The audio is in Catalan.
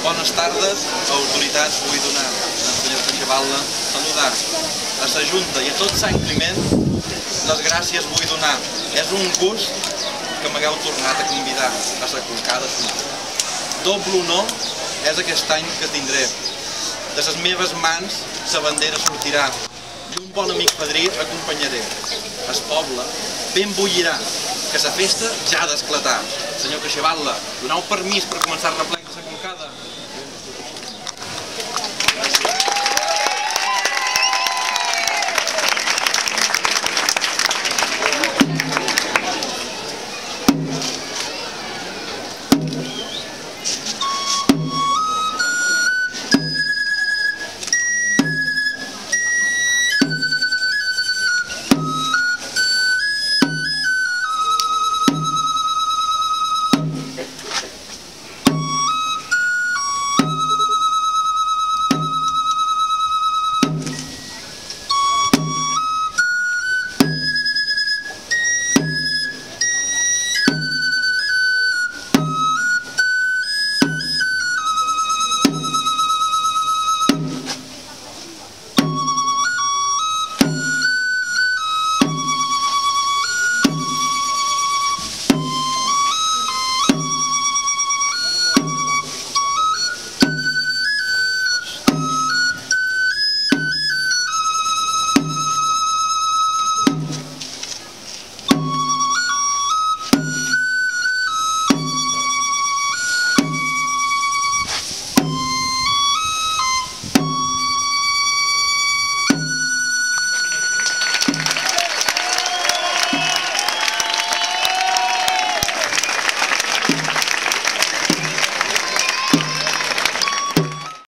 Bones tardes, autoritats, vull donar al senyor Caixabalda saludar a sa Junta i a tot Sant Climent les gràcies vull donar. És un gust que m'hagueu tornat a convidar a sa colcada sonada. Doble honor és aquest any que tindré. De les meves mans sa bandera sortirà i un bon amic padrí acompanyaré. El poble ben bullirà, que sa festa ja ha d'esclatar. Senyor Caixabalda, donau permís per començar a replegar sa colcada.